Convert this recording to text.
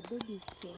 delícia.